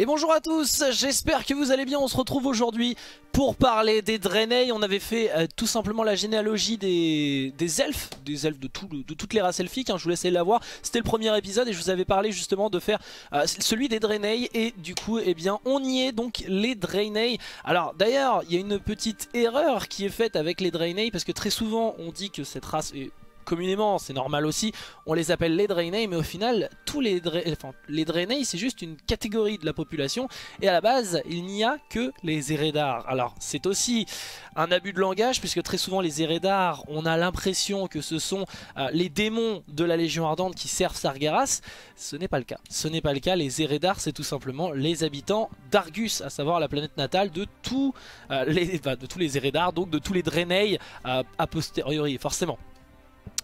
Et bonjour à tous, j'espère que vous allez bien, on se retrouve aujourd'hui pour parler des Draenei. On avait fait euh, tout simplement la généalogie des, elfes, des elfes de, tout, toutes les races elfiques, hein, je vous laisse la voir. C'était le premier épisode et je vous avais parlé justement de faire euh, celui des Draenei et du coup, eh bien, on y est donc les Draenei. Alors d'ailleurs, il y a une petite erreur qui est faite avec les Draenei parce que très souvent on dit que cette race est communément, c'est normal aussi, on les appelle les Draenei, mais au final, tous les, enfin, les c'est juste une catégorie de la population, et à la base, il n'y a que les Eredar. Alors, c'est aussi un abus de langage, puisque très souvent, les Eredar, on a l'impression que ce sont euh, les démons de la Légion Ardente qui servent Sargeras. Ce n'est pas le cas. Ce n'est pas le cas, les Eredar, c'est tout simplement les habitants d'Argus, à savoir la planète natale de, tous euh, les, Eredar, donc de tous les Draenei euh, a posteriori, forcément.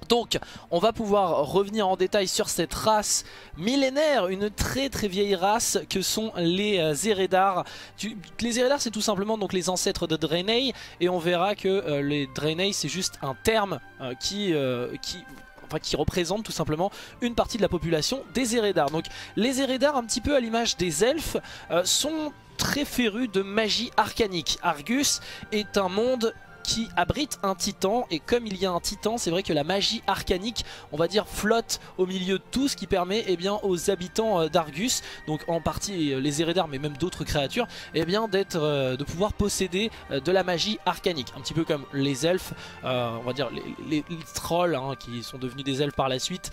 Donc on va pouvoir revenir en détail sur cette race millénaire, une très très vieille race que sont les euh, Eredar. Les Eredar c'est tout simplement donc les ancêtres de Draenei et on verra que euh, les Draenei c'est juste un terme euh, qui représente tout simplement une partie de la population des Eredar. Donc les Eredar, un petit peu à l'image des elfes, sont très férus de magie arcanique. Argus est un monde qui abrite un titan. Et comme il y a un titan c'est vrai que la magie arcanique on va dire flotte au milieu de tout ce qui permet eh bien, aux habitants euh, d'Argus donc en partie euh, les Eredar mais même d'autres créatures eh bien euh, de pouvoir posséder de la magie arcanique. Un petit peu comme les elfes on va dire les, trolls hein, qui sont devenus des elfes par la suite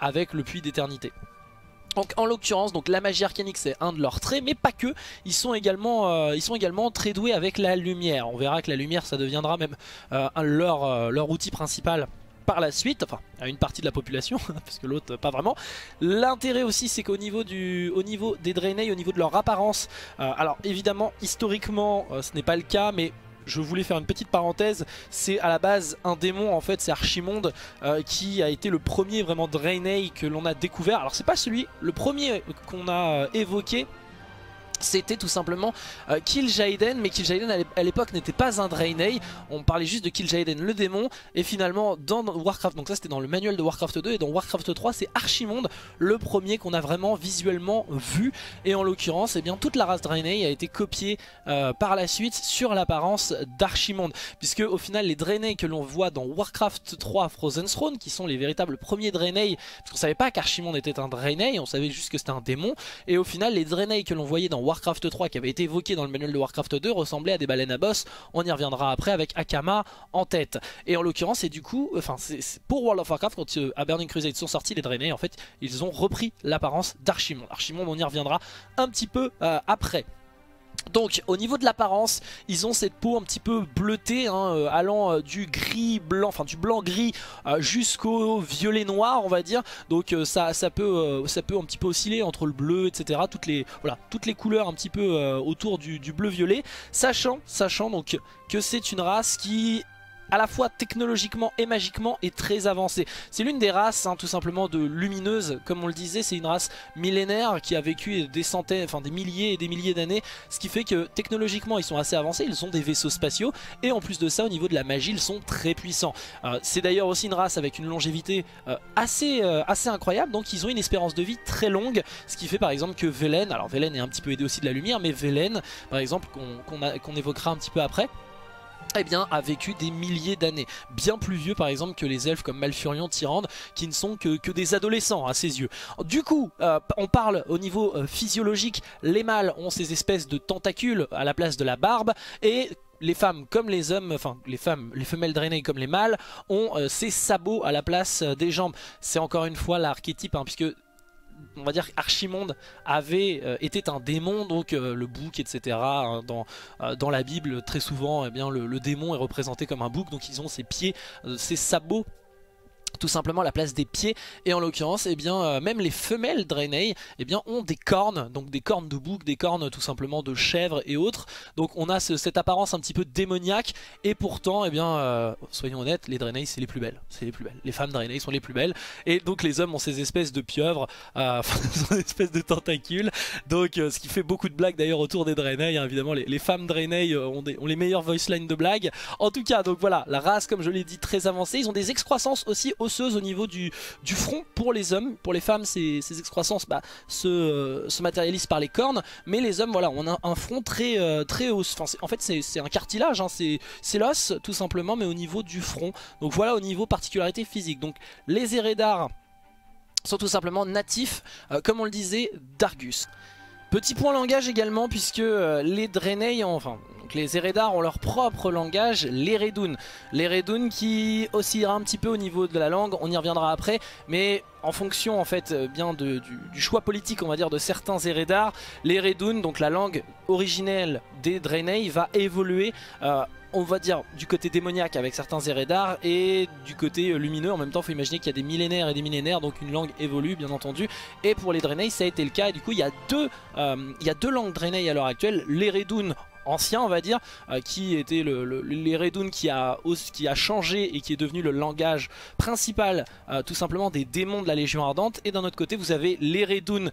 avec le puits d'éternité donc en l'occurrence, donc la magie arcanique c'est un de leurs traits, mais pas que. Ils sont également, euh, ils sont également très doués avec la lumière. On verra que la lumière ça deviendra même euh, leur, euh, leur outil principal par la suite, enfin à une partie de la population, parce que l'autre pas vraiment. L'intérêt aussi c'est qu'au niveau, du, au niveau des Draenei, au niveau de leur apparence, alors évidemment historiquement ce n'est pas le cas, mais je voulais faire une petite parenthèse, c'est à la base un démon en fait, c'est Archimonde euh, qui a été le premier vraiment Draenei que l'on a découvert. Alors c'est pas celui, le premier qu'on a euh, évoqué c'était tout simplement euh, mais Kil'jaeden à l'époque n'était pas un Draenei, on parlait juste de Kil'jaeden le démon, et finalement dans Warcraft, donc ça c'était dans le manuel de Warcraft 2, et dans Warcraft 3 c'est Archimonde, le premier qu'on a vraiment visuellement vu, et en l'occurrence eh bien toute la race Draenei a été copiée euh, par la suite sur l'apparence d'Archimonde, puisque au final les Draenei que l'on voit dans Warcraft 3 Frozen Throne, qui sont les véritables premiers Draenei, parce qu'on savait pas qu'Archimonde était un Draenei, on savait juste que c'était un démon, et au final les Draenei que l'on voyait dans Warcraft Warcraft 3 qui avait été évoqué dans le manuel de Warcraft 2 ressemblait à des baleines à boss. On y reviendra après avec Akama en tête. Et en l'occurrence, c'est du coup, enfin, c'est pour World of Warcraft, quand euh, à Burning Crusade sont sortis les Draenei, en fait, ils ont repris l'apparence d'Archimond. Archimond, on y reviendra un petit peu euh, après. Donc au niveau de l'apparence, ils ont cette peau un petit peu bleutée, hein, euh, allant euh, du gris blanc, enfin du blanc gris euh, jusqu'au violet noir on va dire. Donc ça, peut un petit peu osciller entre le bleu etc. Toutes les, voilà, toutes les couleurs un petit peu autour du, du bleu violet. Sachant, sachant donc que c'est une race qui à la fois technologiquement et magiquement est très avancée. C'est l'une des races hein, tout simplement de lumineuses, comme on le disait, c'est une race millénaire qui a vécu des centaines, enfin des milliers et des milliers d'années, ce qui fait que technologiquement ils sont assez avancés, ils ont des vaisseaux spatiaux. Et en plus de ça au niveau de la magie ils sont très puissants. Euh, c'est d'ailleurs aussi une race avec une longévité euh, assez, euh, assez incroyable, donc ils ont une espérance de vie très longue, ce qui fait par exemple que Velen, alors Velen est un petit peu aidé aussi de la lumière, mais Velen par exemple qu'on évoquera un petit peu après, a vécu des milliers d'années. Bien plus vieux, par exemple, que les elfes comme Malfurion, Tyrande, qui ne sont que, des adolescents à ses yeux. Du coup, euh, on parle au niveau euh, physiologique, les mâles ont ces espèces de tentacules à la place de la barbe, et les femmes comme les hommes, enfin les femmes, les femelles drainées comme les mâles ont euh, ces sabots à la place des jambes. C'est encore une fois l'archétype, hein, puisque on va dire Archimonde avait euh, était un démon donc euh, le bouc etc hein, dans, euh, dans la Bible très souvent eh bien le, le, démon est représenté comme un bouc donc ils ont ses pieds ses sabots tout simplement la place des pieds. Et en l'occurrence eh bien euh, même les femelles Draenei eh bien ont des cornes. Donc des cornes de bouc des cornes tout simplement de chèvre et autres. Donc on a cette apparence un petit peu démoniaque. Et pourtant eh bien euh, soyons honnêtes les Draenei c'est les plus belles. C'est les plus belles. Les femmes Draenei sont les plus belles. Et donc les hommes ont ces espèces de pieuvres euh, ces espèces de tentacules. Donc euh, ce qui fait beaucoup de blagues d'ailleurs autour des Draenei hein, évidemment les, femmes Draenei ont, ont les meilleures voice lines de blagues. En tout cas donc voilà la race comme je l'ai dit très avancée. Ils ont des excroissances aussi osseuse au niveau du, front pour les hommes. Pour les femmes, ces, ces excroissances bah, se, se, matérialisent par les cornes. Mais les hommes, voilà, on a un front très, euh, très os. Enfin, en fait, c'est un cartilage, hein, c'est l'os tout simplement, mais au niveau du front. Donc voilà au niveau particularité physique. Donc les Eredar sont tout simplement natifs, euh, comme on le disait, d'Argus. Petit point langage également puisque euh, les Draenei, enfin les Eredar ont leur propre langage, l'Eredun. L'Eredun qui oscillera un petit peu au niveau de la langue, on y reviendra après, mais en fonction en fait euh, bien du, choix politique on va dire de certains Eredar, l'Eredun, donc la langue originelle des Draenei va évoluer euh, on va dire du côté démoniaque avec certains Eredar et du côté euh, lumineux. En même temps il faut imaginer qu'il y a des millénaires et des millénaires donc une langue évolue bien entendu. Et pour les Draenei ça a été le cas. Et du coup il y a deux, il langues Draenei à l'heure actuelle. l'Eredun ancien on va dire euh, qui était le, qui a, qui a changé et qui est devenu le langage principal euh, tout simplement des démons de la Légion Ardente et d'un autre côté vous avez l'Eredun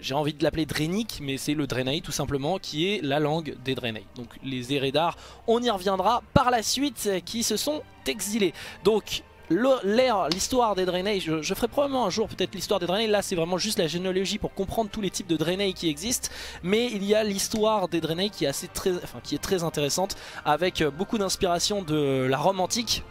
j'ai envie de l'appeler Drénic, mais c'est le Draenei tout simplement, qui est la langue des Draenei. Donc les Eredar, on y reviendra par la suite, qui se sont exilés. Donc l'histoire des Draenei, je, ferai probablement un jour peut-être l'histoire des Draenei, là c'est vraiment juste la généalogie pour comprendre tous les types de Draenei qui existent, mais il y a l'histoire des Draenei qui est, très, intéressante, avec beaucoup d'inspiration de la Rome antique,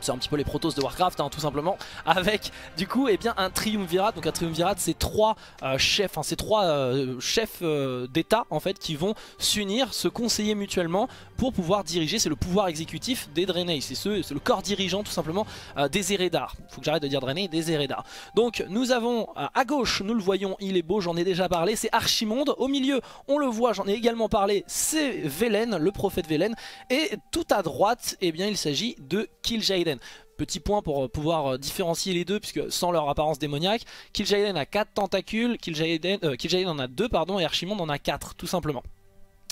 c'est un petit peu les protos de Warcraft hein, tout simplement. Avec du coup eh bien un triumvirat. Donc un triumvirat c'est trois euh, chefs c'est trois euh, chefs euh, d'état en fait qui vont s'unir se conseiller mutuellement pour pouvoir diriger. C'est le pouvoir exécutif des Draenei. C'est c'est le corps dirigeant tout simplement des Eredar faut que j'arrête de dire Draenei des Eredar donc nous avons à gauche nous le voyons il est beau j'en ai déjà parlé c'est Archimonde. Au milieu on le voit j'en ai également parlé c'est Velen le prophète Velen et tout à droite eh bien il s'agit de Kil'jaeden. Petit point pour euh, pouvoir euh, différencier les deux, puisque sans leur apparence démoniaque, Kil'jaeden a 4 tentacules, Kil'jaeden euh, en a 2 pardon, et Archimonde en a 4 tout simplement.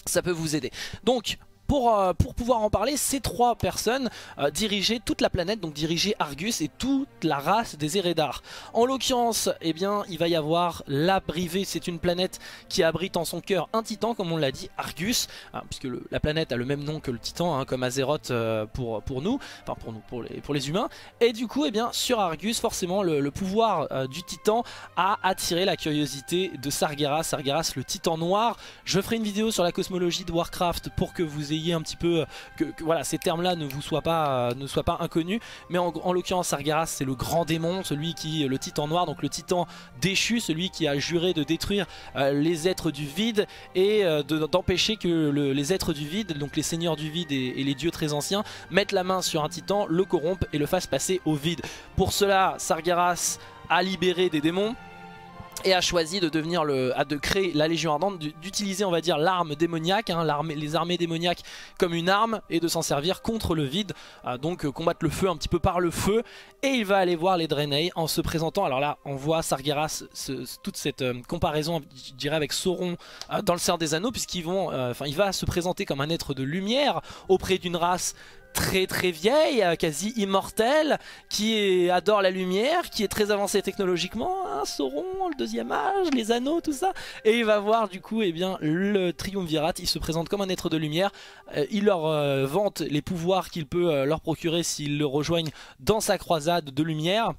Ça peut vous aider. Donc pour, euh, pour, pouvoir en parler, ces trois personnes euh, dirigeaient toute la planète, donc dirigeaient Argus et toute la race des Eredar. En l'occurrence, eh bien, il va y avoir la Brivée, c'est une planète qui abrite en son cœur un titan, comme on l'a dit, Argus, hein, puisque la planète a le même nom que le titan, hein, comme Azeroth euh, pour, nous, enfin pour nous, pour les, pour les humains. Et du coup, eh bien, sur Argus, forcément, le, pouvoir du titan a attiré la curiosité de Sargeras, Sargeras le titan noir. Je ferai une vidéo sur la cosmologie de Warcraft pour que vous ayez un petit peu euh, que, voilà ces termes là ne vous soient pas euh, ne soient pas inconnus. Mais en, l'occurrence Sargeras c'est le grand démon celui qui le titan noir donc le titan déchu celui qui a juré de détruire euh, les êtres du vide et d'empêcher que les êtres du vide donc les seigneurs du vide et, les dieux très anciens mettent la main sur un titan le corrompent et le fassent passer au vide. Pour cela Sargeras a libéré des démons et a choisi de devenir le, de créer la Légion Ardente, d'utiliser on va dire l'arme démoniaque, hein, les armées démoniaques comme une arme et de s'en servir contre le vide, euh, donc euh, combattre le feu un petit peu par le feu. Et il va aller voir les Draenei en se présentant, alors là on voit Sargeras, toute cette euh, comparaison je dirais avec Sauron dans le Seigneur des Anneaux puisqu'ils vont, enfin il va se présenter comme un être de lumière auprès d'une race très très vieille, euh, quasi immortelle, qui adore la lumière, qui est très avancée technologiquement, hein, Sauron, le deuxième âge, les anneaux, tout ça. Et il va voir du coup eh bien, le triumvirat, il se présente comme un être de lumière, euh, il leur euh, vante les pouvoirs qu'il peut leur procurer s'ils le rejoignent dans sa croisade de lumière.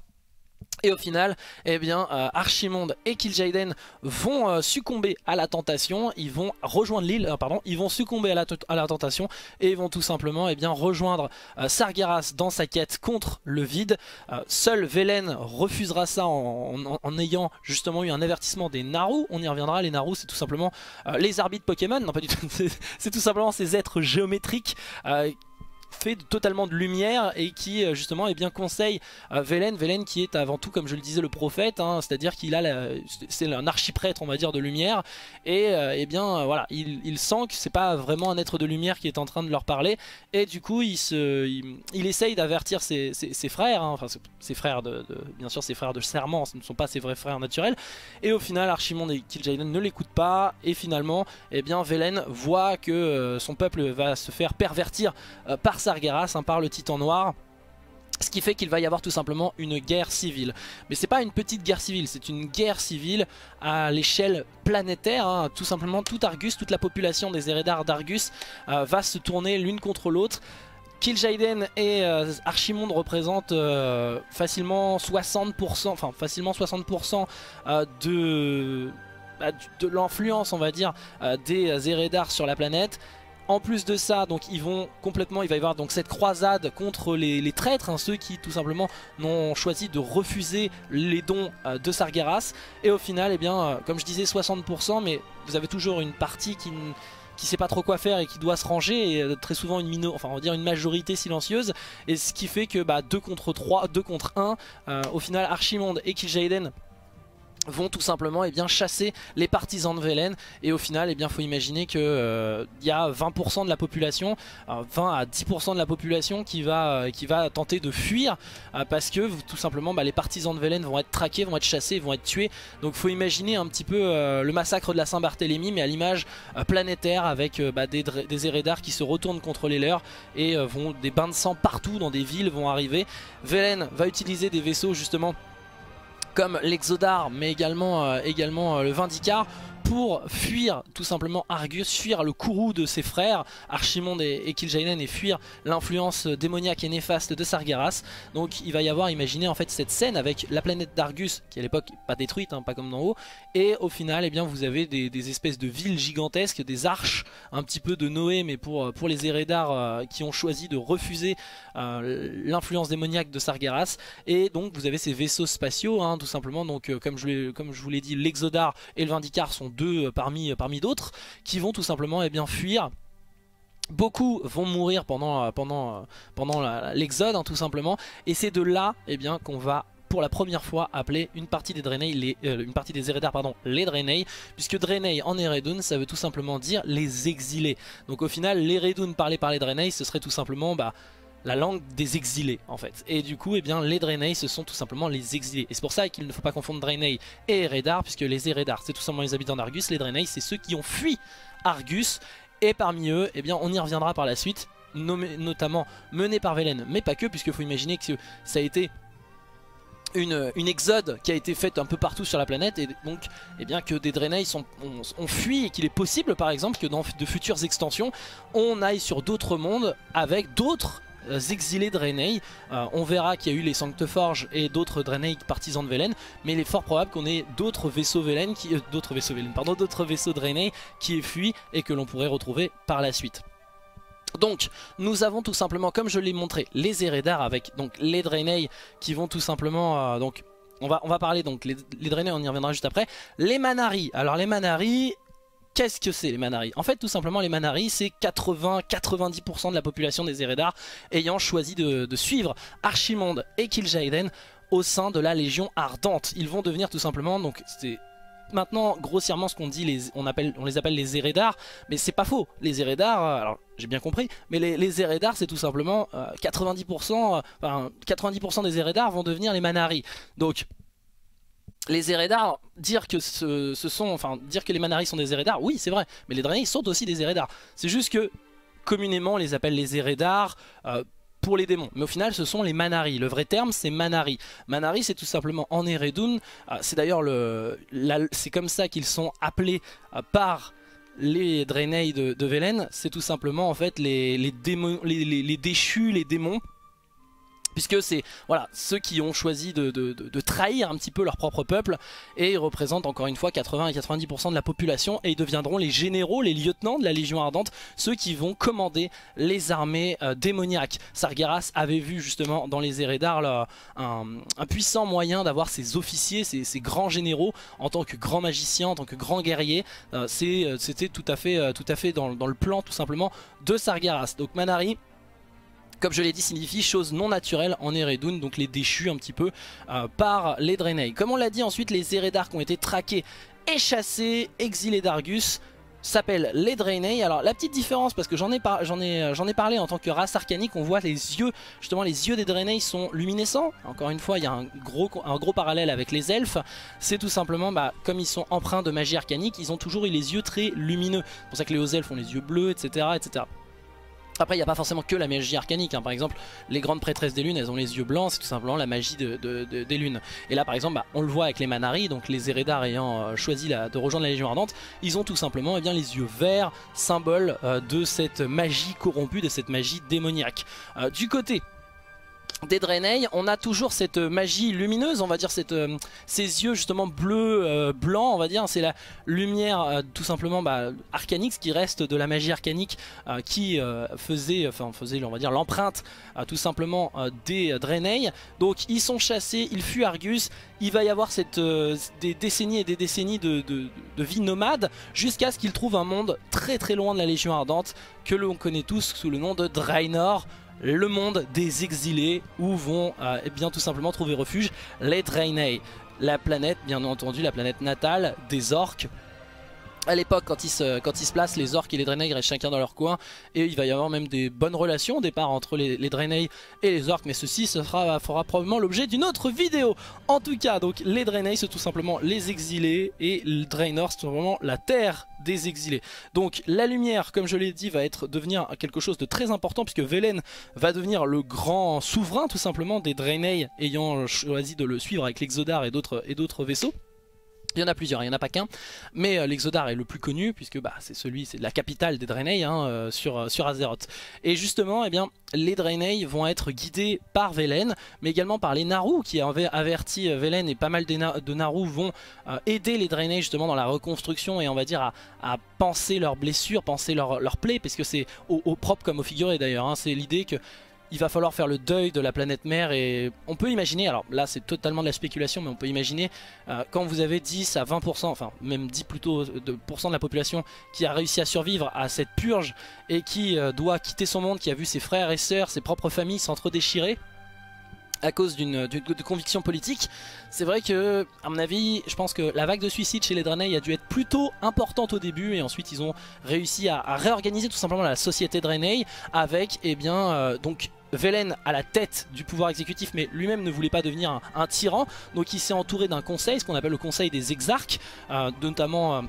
Et au final, eh bien, euh, Archimonde et Kil'jaeden vont euh, succomber à la tentation, ils vont rejoindre l'île, euh, pardon, ils vont succomber à la, tentation et ils vont tout simplement eh bien, rejoindre Sargeras dans sa quête contre le vide. seul Velen refusera ça en, en, ayant justement eu un avertissement des Naru, on y reviendra, les Naru c'est tout simplement les arbitres Pokémon, non pas du tout, c'est tout simplement ces êtres géométriques fait totalement de lumière et qui euh, justement eh bien conseille euh, Velen, Velen qui est avant tout comme je le disais le prophète, hein, c'est-à-dire qu'il a c'est un archiprêtre on va dire de lumière. Et, euh, eh bien voilà il, sent que c'est pas vraiment un être de lumière qui est en train de leur parler. Et du coup il, se, il, essaye d'avertir ses, frères, hein, enfin ses frères de, bien sûr ses frères de serment, ce ne sont pas ses vrais frères naturels. Et au final Archimonde et Kil'jaeden ne l'écoutent pas. Et finalement eh bien Velen voit que son peuple va se faire pervertir par Sargeras, hein, par le Titan Noir. Ce qui fait qu'il va y avoir tout simplement une guerre civile. Mais c'est pas une petite guerre civile, c'est une guerre civile à l'échelle planétaire. Hein. Tout simplement, tout Argus, toute la population des Eredar d'Argus euh, va se tourner l'une contre l'autre Kil'jaeden et Archimonde représentent facilement 60%, enfin facilement 60% de bah, de l'influence on va dire des Eredar sur la planète en plus de ça, il va y avoir donc cette croisade contre les, traîtres, hein, ceux qui tout simplement n'ont choisi de refuser les dons euh, de Sargeras. Et au final, eh bien, euh, comme je disais, 60%, mais vous avez toujours une partie qui qui sait pas trop quoi faire et qui doit se ranger et euh, très souvent une mino, enfin dire une majorité silencieuse et ce qui fait que bah, 2 contre 3, 2 contre 1 au final Archimonde et Kil'jaeden vont tout simplement eh bien, chasser les partisans de Velen et au final il eh faut imaginer qu'il euh, y a 20% de la population 20 à 10% de la population qui va, euh, tenter de fuir euh, parce que tout simplement bah, les partisans de Velen vont être traqués, vont être chassés, vont être tués. Donc faut imaginer un petit peu le massacre de la Saint-Barthélemy mais à l'image planétaire avec bah, des, des qui se retournent contre les leurs et vont des bains de sang partout dans des villes vont arriver. Velen va utiliser des vaisseaux justement comme l'Exodar mais également, euh, également euh, le Vindicar pour fuir tout simplement Argus, fuir le courroux de ses frères Archimonde et, et Kil'jaeden et fuir l'influence démoniaque et néfaste de Sargeras. Donc il va y avoir, imaginez en fait cette scène avec la planète d'Argus qui à l'époque pas détruite, hein, pas comme d'en haut, et au final eh bien, vous avez des, espèces de villes gigantesques, des arches, un petit peu de Noé mais pour, pour les Eredar euh, qui ont choisi de refuser euh, l'influence démoniaque de Sargeras et donc vous avez ces vaisseaux spatiaux hein, tout simplement donc euh, comme, je comme je vous l'ai dit l'Exodar et le Vindicar sont deux parmi, parmi d'autres, qui vont tout simplement eh bien, fuir Beaucoup vont mourir pendant, pendant l'exode hein, tout simplement et c'est de là eh qu'on va pour la première fois appeler une partie des Draenei, euh, une partie des Eredar pardon, les Draenei, puisque Draenei en Eredun ça veut tout simplement dire les exilés. Donc au final l'Eredun parlé par les Draenei ce serait tout simplement bah, la langue des exilés en fait. Et du coup, eh bien, les Draenei ce sont tout simplement les exilés. Et c'est pour ça qu'il ne faut pas confondre Draenei et Eredar, puisque les Eredar c'est tout simplement les habitants d'Argus, les Draenei c'est ceux qui ont fui Argus. Et parmi eux, eh bien, on y reviendra par la suite, notamment menés par Velen, mais pas que, puisqu'il faut imaginer que ça a été une, exode qui a été faite un peu partout sur la planète et donc eh bien, que des Draenei ont, fui et qu'il est possible par exemple que dans de futures extensions on aille sur d'autres mondes avec d'autres exilés Draenei. Euh, on verra qu'il y a eu les Sancteforges et d'autres Draenei partisans de Velen, mais il est fort probable qu'on ait d'autres vaisseaux Velen, euh, d'autres pardon, d'autres vaisseaux Draenei qui aient fui et que l'on pourrait retrouver par la suite. Donc nous avons tout simplement comme je l'ai montré les Eredar avec donc les Draenei qui vont tout simplement donc on va, on va parler donc les, les Draenei on y reviendra juste après les Manari alors les Manari Qu'est-ce que c'est les Manari En fait tout simplement les Manari c'est 80-90% de la population des Eredar ayant choisi de, suivre Archimonde et Kil'jaeden au sein de la Légion Ardente. Ils vont devenir tout simplement, donc c'est maintenant grossièrement ce qu'on dit, on, les appelle les Eredar, mais c'est pas faux. Les Eredar, euh, alors j'ai bien compris, mais les, les c'est tout simplement 90%, euh, enfin, 90% des Eredar vont devenir les Manari. Donc les Eredar, dire que ce, sont, enfin, dire que les Manari sont des Eredar, oui c'est vrai, mais les Draenei sont aussi des Eredar. C'est juste que communément on les appelle les Eredar euh, pour les démons. Mais au final ce sont les Manari. Le vrai terme c'est Manari. Manari c'est tout simplement en Eredun. Euh, c'est d'ailleurs le, c'est comme ça qu'ils sont appelés euh, par les Draenei de, Velen. C'est tout simplement en fait les, démons, les déchus, les démons puisque c'est ceux qui ont choisi de, trahir un petit peu leur propre peuple et ils représentent encore une fois 80 et 90% de la population et ils deviendront les généraux, les lieutenants de la Légion Ardente, ceux qui vont commander les armées euh, démoniaques. Sargeras avait vu justement dans les Eredar un, puissant moyen d'avoir ses officiers, ses, grands généraux en tant que grands magiciens, en tant que grands guerriers. Euh, euh, c'était tout à fait, tout à fait dans, dans le plan tout simplement de Sargeras. Donc Manari comme je l'ai dit, signifie chose non naturelle en Eredun, donc les déchus un petit peu euh, par les Draenei. Comme on l'a dit ensuite, les Eredar qui ont été traqués et chassés, exilés d'Argus, s'appellent les Draenei. Alors la petite différence, parce que j'en ai, parlé en tant que race arcanique, on voit les yeux, justement les yeux des Draenei sont luminescents. Encore une fois, il y a un gros, un gros parallèle avec les elfes. C'est tout simplement, bah, comme ils sont empreints de magie arcanique, ils ont toujours eu les yeux très lumineux. C'est pour ça que les hauts elfes ont les yeux bleus, etc. etc. Après, il n'y a pas forcément que la magie arcanique. Hein. Par exemple, les grandes prêtresses des lunes, elles ont les yeux blancs, c'est tout simplement la magie des lunes. Et là, par exemple, bah, on le voit avec les Manari, donc les Eredar ayant euh, choisi de rejoindre la Légion Ardente, ils ont tout simplement eh bien, les yeux verts, symbole euh, de cette magie corrompue, de cette magie démoniaque. Euh, du côté des Draenei, on a toujours cette magie lumineuse, on va dire euh, ces yeux justement bleus, euh, blancs, on va dire, c'est la lumière euh, tout simplement bah, arcanique, ce qui reste de la magie arcanique qui faisait, enfin faisait, on va dire, l'empreinte tout simplement des Draenei. Donc ils sont chassés, ils fuient Argus, il va y avoir des décennies et des décennies de, de vie nomade jusqu'à ce qu'ils trouvent un monde très très loin de la Légion Ardente que l'on connaît tous sous le nom de Draenor le monde des exilés où vont euh, eh bien tout simplement trouver refuge les Draenei. La planète, bien entendu, la planète natale des orques à l'époque quand ils se, quand ils se placent les orques et les Draenei restent chacun dans leur coin et il va y avoir même des bonnes relations au départ entre les, les Draenei et les orques mais ceci fera probablement l'objet d'une autre vidéo. En tout cas donc les Draenei c'est tout simplement les exilés et le Draenor c'est vraiment la terre des exilés. Donc la lumière comme je l'ai dit va être devenir quelque chose de très important puisque Velen va devenir le grand souverain tout simplement des Draenei ayant choisi de le suivre avec l'Exodar et d'autres vaisseaux il y en a plusieurs, il n'y en a pas qu'un, mais euh, l'Exodar est le plus connu puisque bah, c'est celui, c'est la capitale des Draenei hein, euh, sur, euh, sur Azeroth. Et justement, eh bien, les Draenei vont être guidés par Velen, mais également par les Naru qui averti Velen et pas mal de Naru vont aider les Draenei justement dans la reconstruction et on va dire à, à penser leurs blessures, penser leurs leur plaies, parce que c'est au, propre comme au figuré d'ailleurs, hein. c'est l'idée que il va falloir faire le deuil de la planète mère et on peut imaginer, alors là c'est totalement de la spéculation mais on peut imaginer euh, quand vous avez 10 à 20%, enfin même 10 plutôt de, de la population qui a réussi à survivre à cette purge et qui euh, doit quitter son monde, qui a vu ses frères et sœurs, ses propres familles s'entre-déchirer à cause d'une conviction politique. C'est vrai que, à mon avis, je pense que la vague de suicide chez les Draenei a dû être plutôt importante au début et ensuite ils ont réussi à, réorganiser tout simplement la société Draenei avec, eh bien, euh, donc Velen à la tête du pouvoir exécutif mais lui-même ne voulait pas devenir un, tyran donc il s'est entouré d'un conseil, ce qu'on appelle le conseil des exarques euh, notamment euh,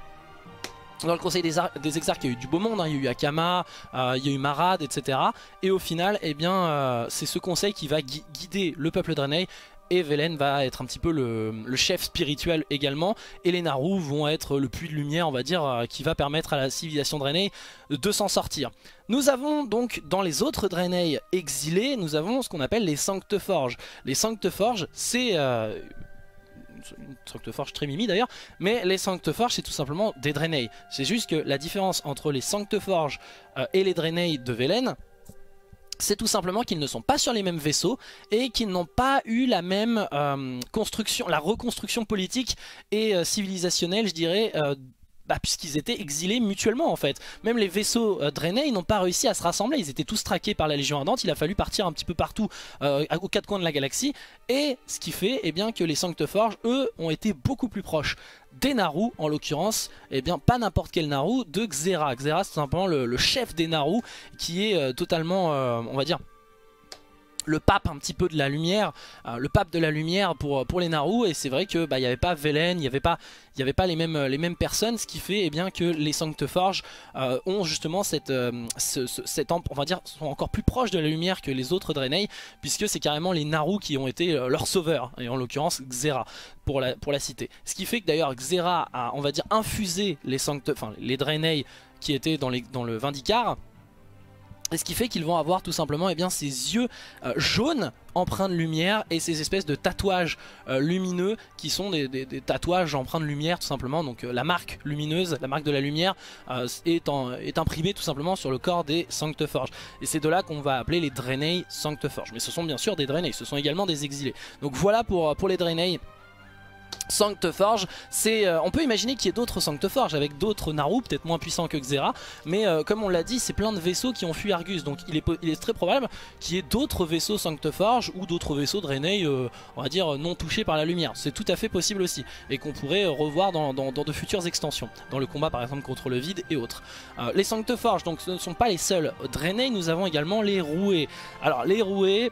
dans le conseil des, exarques, il y a eu du beau monde, hein. il y a eu Akama, euh, il y a eu Marad, etc. Et au final, eh bien, c'est ce conseil qui va guider le peuple Draenei et Velen va être un petit peu le, chef spirituel également et les Naru vont être le puits de lumière on va dire euh, qui va permettre à la civilisation Draenei de s'en sortir. Nous avons donc dans les autres Draenei exilés nous avons ce qu'on appelle les Sancteforges. Les Sancteforges c'est une Sancteforge très mimi d'ailleurs, mais les Sancteforges c'est tout simplement des Draenei. C'est juste que la différence entre les Sancteforges euh, et les Draenei de Velen, c'est tout simplement qu'ils ne sont pas sur les mêmes vaisseaux et qu'ils n'ont pas eu la même euh, construction, la reconstruction politique et euh, civilisationnelle, je dirais, bah, puisqu'ils étaient exilés mutuellement en fait. Même les vaisseaux euh, drainés, ils n'ont pas réussi à se rassembler, ils étaient tous traqués par la Légion Ardente, il a fallu partir un petit peu partout euh, aux quatre coins de la galaxie, et ce qui fait eh bien, que les Sancteforges, eux, ont été beaucoup plus proches des Naru, en l'occurrence, eh bien pas n'importe quel Naru, de Xera. Xera c'est simplement le, chef des Naru, qui est euh, totalement, on va dire, le pape un petit peu de la lumière, euh, le pape de la lumière pour, pour les Naru et c'est vrai que bah, il n'y avait pas Velen, il n'y avait pas, y avait pas les, mêmes, les mêmes personnes, ce qui fait eh bien, que les Sancteforges euh, ont justement cette, euh, on va dire, sont encore plus proches de la lumière que les autres Draenei, puisque c'est carrément les Naru qui ont été leurs sauveurs, et en l'occurrence Xera pour la, cité. Ce qui fait que d'ailleurs Xera a, on va dire, infusé les, les Draenei qui étaient dans, les, dans le Vindicar, et ce qui fait qu'ils vont avoir tout simplement eh bien, ces yeux euh, jaunes empreints de lumière et ces espèces de tatouages euh, lumineux qui sont des, tatouages empreints de lumière tout simplement. Donc euh, la marque lumineuse, la marque de la lumière est, imprimée tout simplement sur le corps des Sancteforges. Et c'est de là qu'on va appeler les Draenei Sancteforges. Mais ce sont bien sûr des Draenei, ce sont également des exilés. Donc voilà pour, pour les Draenei. Sancteforge, euh, on peut imaginer qu'il y ait d'autres Sancteforges avec d'autres Naru, peut-être moins puissants que Xera, mais euh, comme on l'a dit, c'est plein de vaisseaux qui ont fui Argus, donc il est, très probable qu'il y ait d'autres vaisseaux Sancteforge ou d'autres vaisseaux Draenei, euh, on va dire, non touchés par la lumière. C'est tout à fait possible aussi, et qu'on pourrait revoir dans, de futures extensions, dans le combat par exemple contre le vide et autres. les Sancteforges, donc ce ne sont pas les seuls Draenei, nous avons également les Roués. Alors les Roués,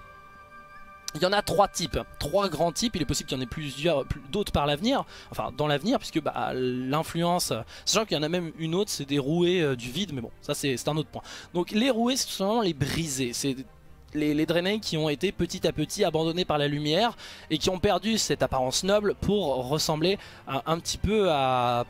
il y en a trois types, trois grands types, il est possible qu'il y en ait plusieurs d'autres par l'avenir, enfin dans l'avenir puisque bah, l'influence, sachant qu'il y en a même une autre, c'est des rouées euh, du vide, mais bon ça c'est un autre point. Donc les rouées tout simplement les brisés, c'est les, les qui ont été petit à petit abandonnés par la lumière et qui ont perdu cette apparence noble pour ressembler un petit peu à...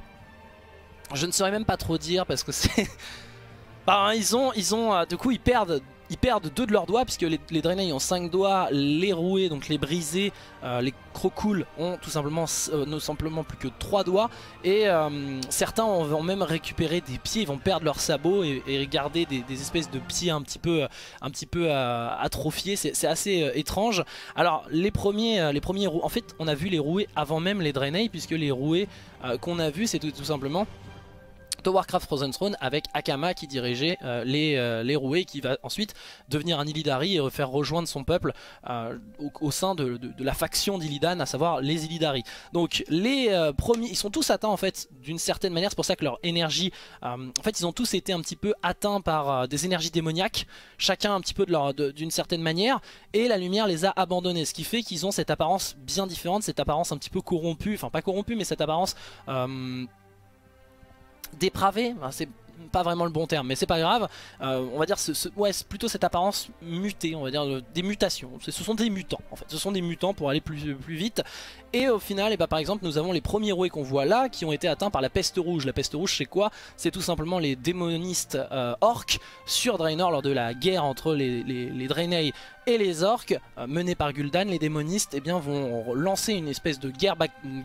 Je ne saurais même pas trop dire parce que c'est... bah, ils ont, ils ont, euh, du coup ils perdent ils perdent deux de leurs doigts puisque les, les ont 5 doigts, les roués, donc les brisés, euh, les crocoules ont tout simplement, euh, simplement plus que 3 doigts et euh, certains vont même récupérer des pieds, ils vont perdre leurs sabots et, garder des, espèces de pieds un petit peu, atrophiés, c'est assez étrange. Alors les premiers, les en fait on a vu les roués avant même les Draenei puisque les roués qu'on a vu c'est tout simplement Warcraft Frozen Throne avec Akama qui dirigeait euh, les, euh, les roués qui va ensuite devenir un Illidari et faire rejoindre son peuple euh, au, sein de, la faction d'Illidan à savoir les Illidari. Donc les premiers ils sont tous atteints en fait d'une certaine manière. C'est pour ça que leur énergie en fait ils ont tous été un petit peu atteints par des énergies démoniaques chacun un petit peu d'une certaine manière et la lumière les a abandonnés ce qui fait qu'ils ont cette apparence bien différente cette apparence un petit peu corrompue enfin pas corrompue mais cette apparence dépravé, c'est pas vraiment le bon terme, mais c'est pas grave. Euh, on va dire, plutôt cette apparence mutée, on va dire euh, des mutations. Ce sont des mutants, en fait. Ce sont des mutants pour aller plus, plus vite. Et au final, et eh bah, ben, par exemple, nous avons les premiers roués qu'on voit là, qui ont été atteints par la peste rouge. La peste rouge, c'est quoi? C'est tout simplement les démonistes euh, orques sur Draenor lors de la guerre entre les, les Draenei et les orques, menés par Gul'dan, les démonistes eh bien, vont lancer une espèce de guerre,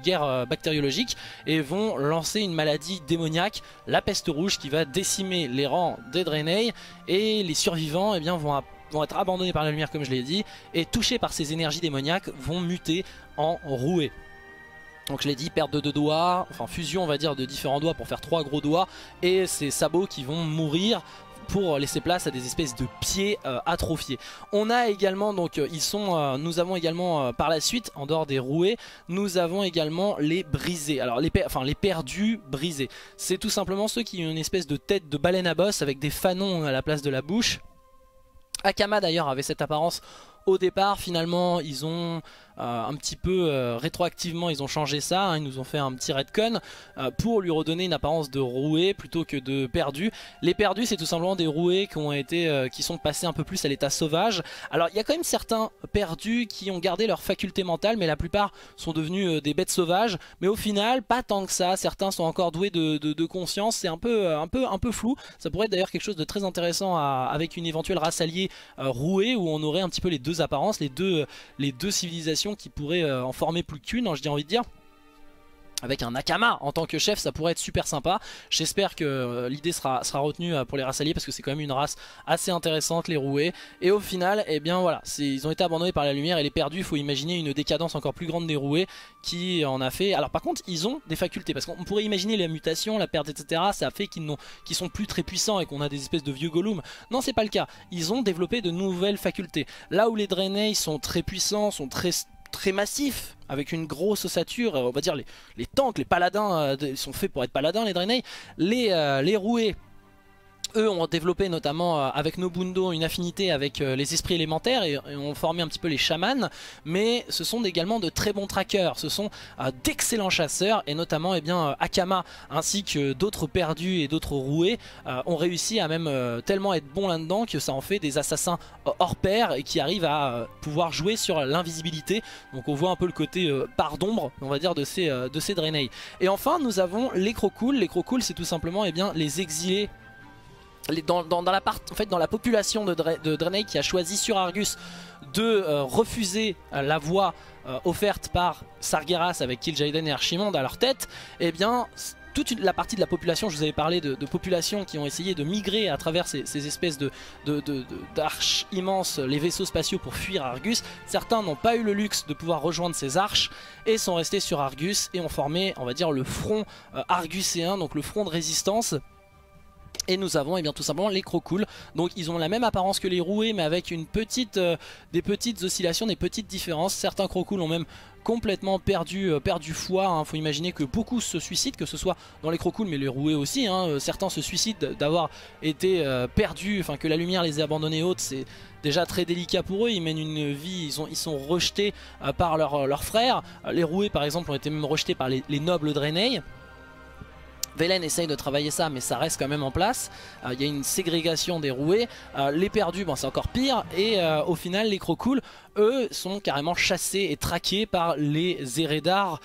guerre bactériologique et vont lancer une maladie démoniaque, la peste rouge, qui va décimer les rangs des Draenei et les survivants eh bien, vont, être abandonnés par la lumière comme je l'ai dit et touchés par ces énergies démoniaques vont muter en roués. Donc je l'ai dit, perte de deux doigts, enfin fusion on va dire de différents doigts pour faire trois gros doigts et ces sabots qui vont mourir pour laisser place à des espèces de pieds euh, atrophiés. On a également donc euh, ils sont, euh, nous avons également par la suite en dehors des roués, nous avons également les brisés. Alors les, enfin les perdus brisés, c'est tout simplement ceux qui ont une espèce de tête de baleine à bosse avec des fanons à la place de la bouche. Akama d'ailleurs avait cette apparence au départ finalement ils ont euh, un petit peu euh, rétroactivement ils ont changé ça, hein. ils nous ont fait un petit redcon euh, pour lui redonner une apparence de roué plutôt que de perdu. Les perdus c'est tout simplement des roués qui ont été qui sont passés un peu plus à l'état sauvage. Alors il y a quand même certains perdus qui ont gardé leur faculté mentale mais la plupart sont devenus des bêtes sauvages mais au final pas tant que ça, certains sont encore doués de, conscience, c'est un peu, un, peu, un peu flou. Ça pourrait être d'ailleurs quelque chose de très intéressant avec une éventuelle race alliée rouée où on aurait un petit peu les deux apparences, les deux, les deux civilisations qui pourraient euh, en former plus qu'une, hein, j'ai envie de dire avec un Nakama. En tant que chef ça pourrait être super sympa. J'espère que euh, l'idée sera, retenue euh, pour les races alliées parce que c'est quand même une race assez intéressante les roués. Et au final eh bien voilà. Ils ont été abandonnés par la lumière. Et les perdus il faut imaginer une décadence encore plus grande des roués qui en a fait. Alors par contre ils ont des facultés parce qu'on pourrait imaginer les mutations la perte etc ça fait qu'ils qu sont plus très puissants et qu'on a des espèces de vieux gollum. Non c'est pas le cas. Ils ont développé de nouvelles facultés. Là où les Draenei sont très puissants sont très très massif, avec une grosse ossature, on va dire les, les tanks, les paladins, euh, sont faits pour être paladins les Draenei, les, euh, les roués eux ont développé notamment euh, avec Nobundo une affinité avec euh, les esprits élémentaires et, ont formé un petit peu les chamans. Mais ce sont également de très bons trackers, ce sont euh, d'excellents chasseurs et notamment eh Akama ainsi que d'autres perdus et d'autres roués ont réussi à même tellement être bons là-dedans que ça en fait des assassins hors pair et qui arrivent à pouvoir jouer sur l'invisibilité. Donc on voit un peu le côté part d'ombre on va dire de ces, Draenei. Et enfin nous avons les Crocouls, les Crocouls c'est tout simplement eh bien, les exilés dans, la population de, Draenei qui a choisi sur Argus de euh, refuser euh, la voie euh, offerte par Sargeras avec Kil'jaeden et Archimonde à leur tête, eh bien toute la partie de la population, je vous avais parlé de, populations qui ont essayé de migrer à travers ces, espèces de d'arches immenses, les vaisseaux spatiaux pour fuir Argus. Certains n'ont pas eu le luxe de pouvoir rejoindre ces arches et sont restés sur Argus et ont formé, on va dire, le front arguséen, donc le front de résistance et nous avons eh bien, tout simplement les crocouls. Donc ils ont la même apparence que les roués mais avec une petite, euh, des petites oscillations, des petites différences. Certains crocouls ont même complètement perdu, perdu foi. Il hein. faut imaginer que beaucoup se suicident, que ce soit dans les crocoules mais les roués aussi. Hein. Certains se suicident d'avoir été perdus, enfin que la lumière les ait abandonnés hautes. C'est déjà très délicat pour eux, ils mènent une vie, ils, sont rejetés par leurs frères. Les roués par exemple ont été même rejetés par les, nobles Draenei. Velen essaye de travailler ça mais ça reste quand même en place. Euh, il y a une ségrégation des roués. Euh, les perdus, bon, c'est encore pire. Et euh, au final les crocoules, eux, sont carrément chassés et traqués par les Eredar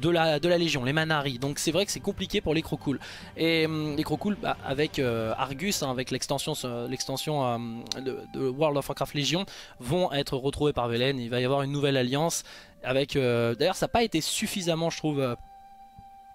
de la, Légion, les Manari. Donc c'est vrai que c'est compliqué pour les crocoules. Et hum, les crocoules, bah, avec Argus, hein, avec l'extension de, World of Warcraft Légion, vont être retrouvés par Velen. Il va y avoir une nouvelle alliance. Avec, D'ailleurs ça n'a pas été suffisamment je trouve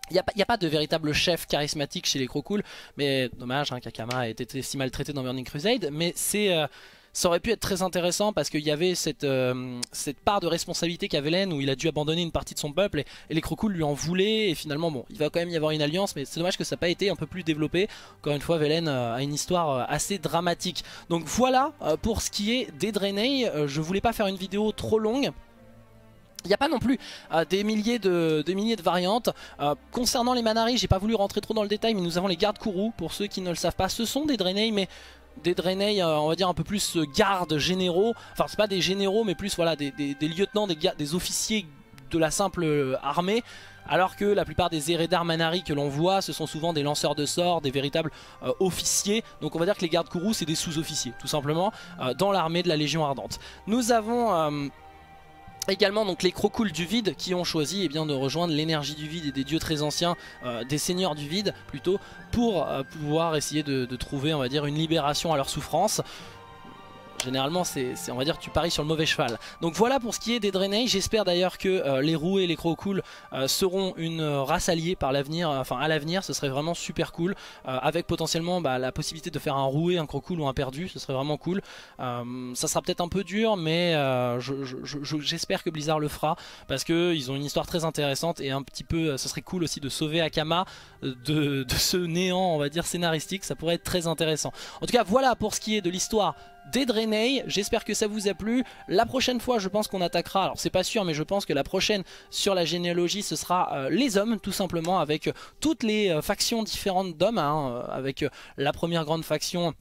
il n'y a, pas de véritable chef charismatique chez les Crocoules, mais dommage, hein, Kakama ait été si maltraité dans Burning Crusade, mais. Euh, ça aurait pu être très intéressant parce qu'il y avait cette, euh, part de responsabilité qu'a Velen où il a dû abandonner une partie de son peuple et, les Crocoules lui en voulaient et finalement bon il va quand même y avoir une alliance mais c'est dommage que ça n'a pas été un peu plus développé. Encore une fois Velen euh, a une histoire assez dramatique. Donc voilà pour ce qui est des Draenei, je voulais pas faire une vidéo trop longue il n'y a pas non plus euh, des, milliers de, milliers de variantes. Euh, concernant les Manari, j'ai pas voulu rentrer trop dans le détail, mais nous avons les gardes Kourou. Pour ceux qui ne le savent pas, ce sont des Draenei, mais des Draenei, euh, on va dire un peu plus gardes généraux. Enfin, c'est pas des généraux, mais plus voilà des, lieutenants, des, des officiers de la simple armée. Alors que la plupart des Eredar Manari que l'on voit, ce sont souvent des lanceurs de sorts, des véritables officiers. Donc on va dire que les gardes Kourou, c'est des sous-officiers, tout simplement, dans l'armée de la Légion Ardente. Nous avons Également donc les crocoules du vide qui ont choisi eh bien, de rejoindre l'énergie du vide et des dieux très anciens, euh, des seigneurs du vide plutôt, pour euh, pouvoir essayer de, de, trouver on va dire une libération à leur souffrance. Généralement, c'est, on va dire, tu paries sur le mauvais cheval. Donc voilà pour ce qui est des Draenei. J'espère d'ailleurs que euh, les roues et les crocoules euh, seront une race alliée par l'avenir, euh, enfin à l'avenir, ce serait vraiment super cool. avec potentiellement bah, la possibilité de faire un roué, un crocoule ou un perdu, ce serait vraiment cool. ça sera peut-être un peu dur, mais j'espère que Blizzard le fera parce qu'ils ont une histoire très intéressante et un petit peu, ce serait cool aussi de sauver Akama de ce néant, on va dire, scénaristique. Ça pourrait être très intéressant. En tout cas, voilà pour ce qui est de l'histoire des Draenei. J'espère que ça vous a plu. La prochaine fois, je pense qu'on attaquera, alors c'est pas sûr, mais je pense que la prochaine sur la généalogie, ce sera euh, les hommes, tout simplement, avec toutes les euh, factions différentes d'hommes, hein, euh, avec la première grande faction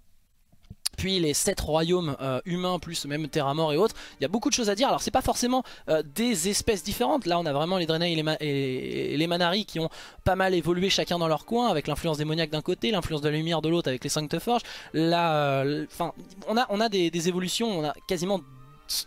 puis les 7 royaumes euh, humains plus même Terra Mort et autres. Il y a beaucoup de choses à dire. Alors c'est pas forcément euh, des espèces différentes. Là on a vraiment les Draenei et les, Manari qui ont pas mal évolué chacun dans leur coin avec l'influence démoniaque d'un côté, l'influence de la lumière de l'autre avec les Sancteforge. Là, euh, enfin, on a, on a des évolutions, on a quasiment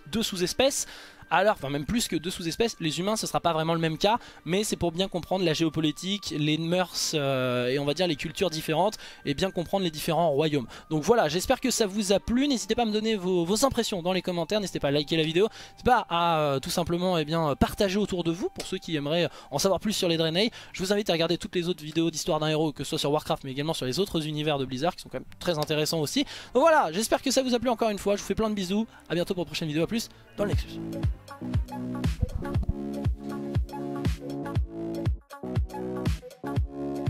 deux sous-espèces alors, enfin même plus que deux sous-espèces, les humains ce sera pas vraiment le même cas, mais c'est pour bien comprendre la géopolitique, les mœurs euh, et on va dire les cultures différentes et bien comprendre les différents royaumes. Donc voilà, j'espère que ça vous a plu, n'hésitez pas à me donner vos, impressions dans les commentaires, n'hésitez pas à liker la vidéo, n'hésitez pas à euh, tout simplement eh bien, partager autour de vous pour ceux qui aimeraient en savoir plus sur les Draenei. Je vous invite à regarder toutes les autres vidéos d'histoire d'un héros, que ce soit sur Warcraft mais également sur les autres univers de Blizzard qui sont quand même très intéressants aussi. Donc voilà, j'espère que ça vous a plu encore une fois, je vous fais plein de bisous, à bientôt pour une prochaine vidéo, à plus dans le. Thank you.